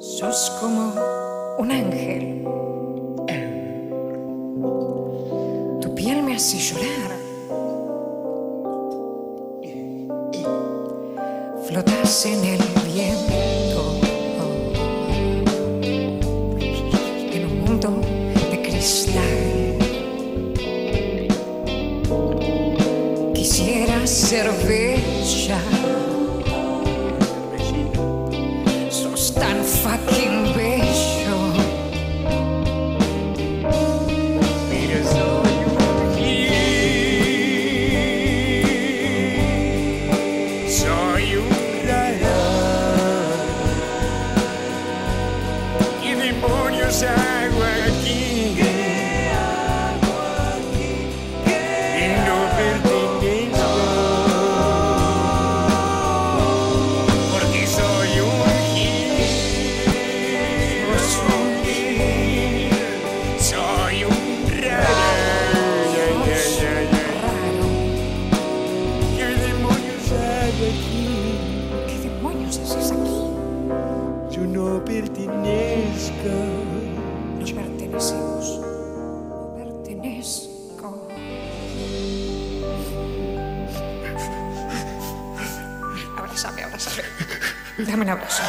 Sos como un ángel. Tu piel me hace llorar. Flotas en el viento. En un mundo de cristal. Quisiera ser bella. fucking baby. Aquí? Yo no pertenezco. No pertenecemos. No pertenezco. Abrázame, abrázame. Dame un abrazo.